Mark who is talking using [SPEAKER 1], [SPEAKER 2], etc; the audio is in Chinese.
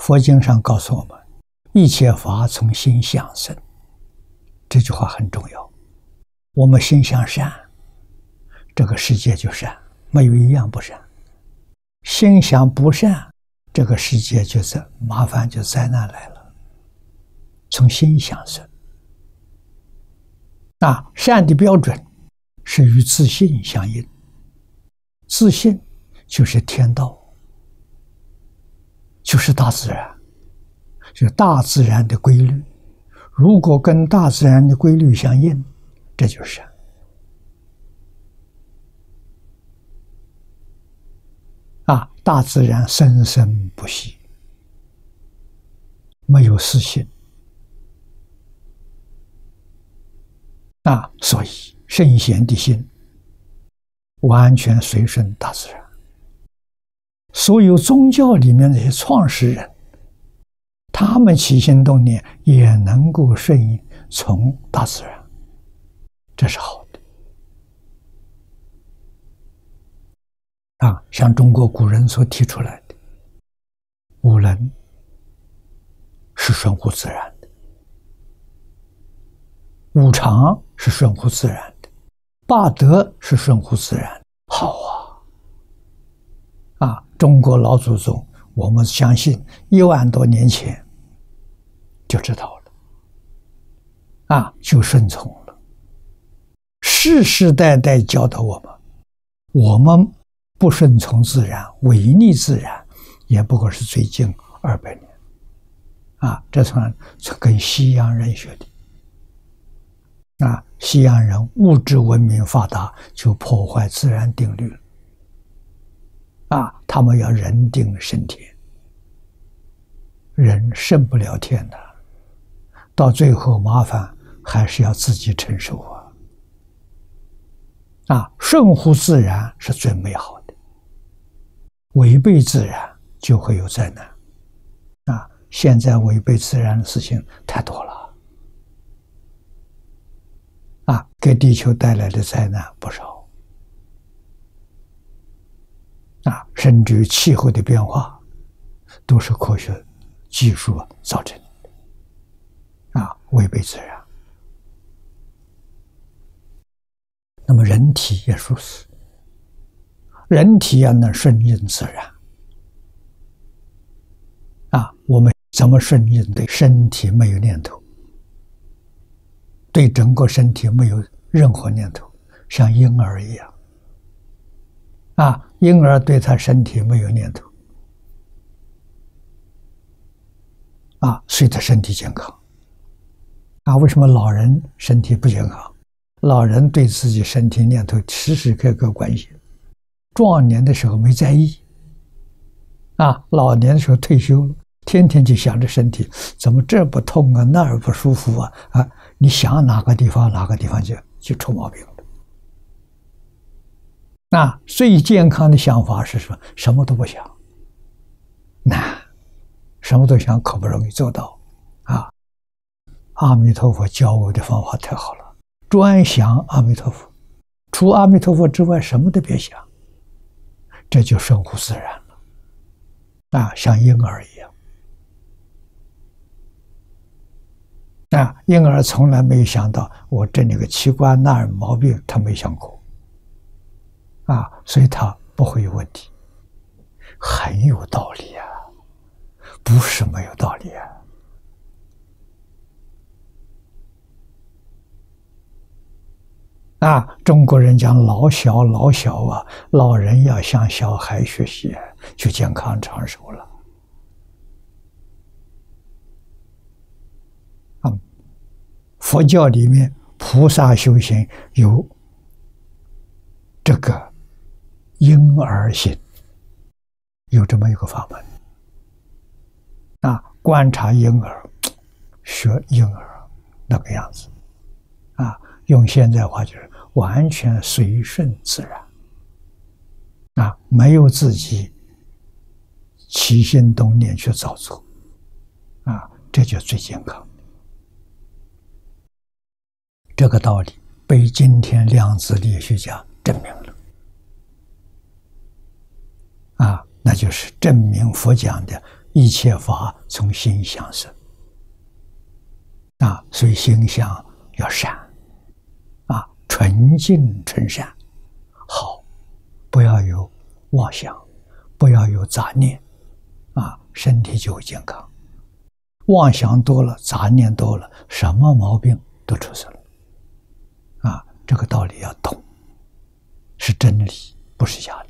[SPEAKER 1] 佛经上告诉我们：“一切法从心想生。”这句话很重要。我们心向善，这个世界就善，没有一样不善；心想不善，这个世界就是麻烦，就灾难来了。从心想生，那，善的标准是与自信相应。自信就是天道。就是大自然，就大自然的规律。如果跟大自然的规律相应，这就是。啊，大自然生生不息，没有私心。啊，所以圣贤的心完全随顺大自然。所有宗教里面那些创始人，他们起心动念也能够顺应从大自然，这是好的。啊，像中国古人所提出来的，五伦是顺乎自然的，五常是顺乎自然的，八德是顺乎自然，好啊。中国老祖宗，我们相信一万多年前就知道了，啊，就顺从了，世世代代教导我们，我们不顺从自然，违逆自然，也不过是最近二百年，啊，这算跟西洋人学的，啊，西洋人物质文明发达，就破坏自然定律了。他们要人定胜天，人胜不了天的，到最后麻烦还是要自己承受啊！啊，顺乎自然是最美好的，违背自然就会有灾难。啊，现在违背自然的事情太多了，啊，给地球带来的灾难不少。啊，甚至于气候的变化，都是科学技术造成的，啊，违背自然。那么人体也如此，人体要能顺应自然，啊，我们怎么顺应对身体没有念头，对整个身体没有任何念头，像婴儿一样。啊，婴儿对他身体没有念头，啊，所以他身体健康。啊，为什么老人身体不健康？老人对自己身体念头时时刻刻关心，壮年的时候没在意，啊，老年的时候退休了，天天就想着身体怎么这不痛啊，那儿不舒服啊，啊，你想哪个地方哪个地方就就出毛病了。那最健康的想法是什么？什么都不想，难，什么都想可不容易做到，啊！阿弥陀佛教我的方法太好了，专想阿弥陀佛，除阿弥陀佛之外什么都别想，这就顺乎自然了，啊，像婴儿一样，啊，婴儿从来没有想到我这里个器官那儿毛病，他没想过。啊，所以他不会有问题，很有道理啊，不是没有道理啊。啊，中国人讲老小老小啊，老人要向小孩学习，就健康长寿了。啊，佛教里面菩萨修行有这个。婴儿心。有这么一个法门。啊，观察婴儿，学婴儿那个样子。啊，用现在话就是完全随顺自然。啊，没有自己起心动念去造作啊，这就最健康。这个道理被今天量子力学家证明了。啊，那就是证明佛讲的一切法从心想生啊，所以心想要善啊，纯净纯善，好，不要有妄想，不要有杂念啊，身体就会健康。妄想多了，杂念多了，什么毛病都出现了啊！这个道理要懂，是真理，不是假的。